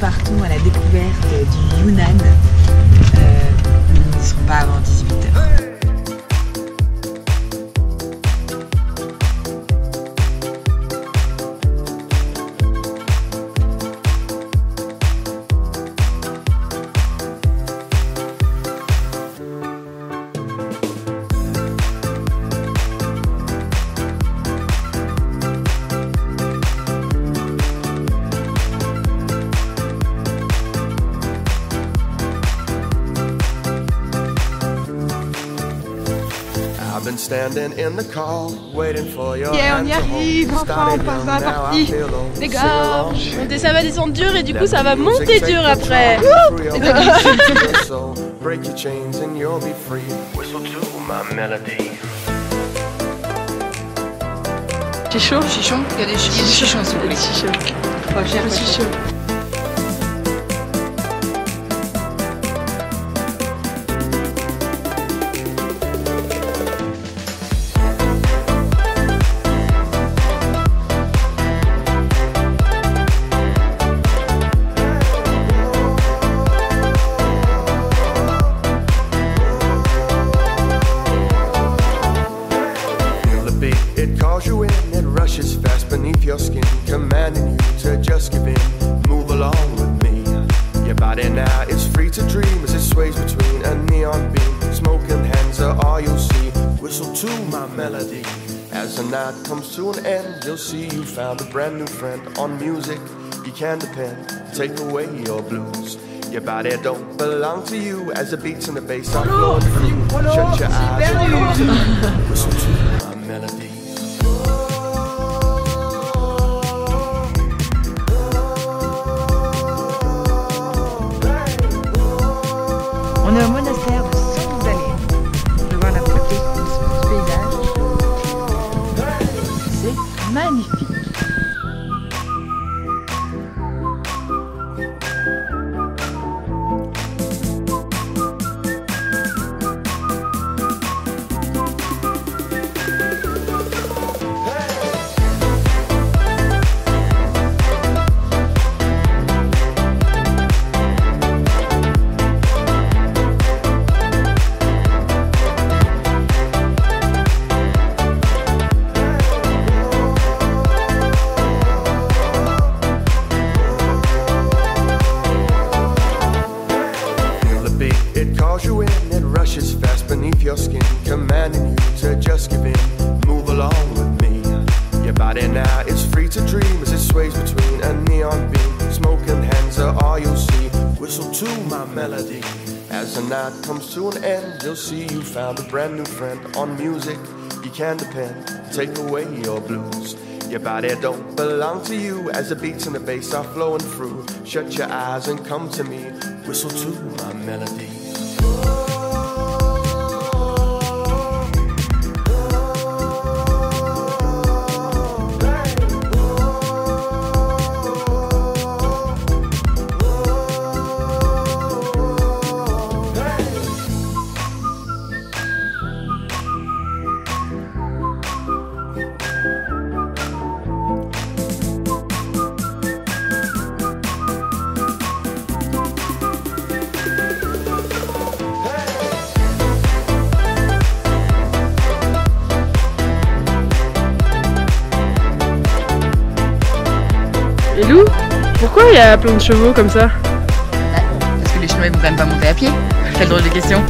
partons à la découverte du Yunnan. Euh, nous n'y serons pas avant 18h. Yeah, on y arrive, enfin on passe dans la partie des gorges. Ça va descendre dur et du coup ça va monter dur après. Break your chains and you'll be free. Whistle to my melody. C'est chaud Chichon Il y a des chichons. Il y a des chichons, s'il vous plaît. chichons. Chichon. Beneath your skin, commanding you to just give in. Move along with me. Your body now is free to dream as it sways between a neon beam. Smoking hands are all you'll see. Whistle to my melody. As the night comes to an end, you'll see you found a brand new friend on music. You can depend, take away your blues. Your body don't belong to you as the beats and the bass are flowing through. Shut your eyes and. Whistle to my melody. On a un monastère de 100 années. On peut voir la beauté de ce paysage. C'est magnifique. Whistle to my melody. As the night comes to an end, you'll see you found a brand new friend on music. You can depend, take away your blues. Your body don't belong to you as the beats and the bass are flowing through. Shut your eyes and come to me. Whistle to my melody. Et Lou, pourquoi il y a plein de chevaux comme ça? Parce que les chinois ils vont quand même pas monter à pied. Quelle drôle de question.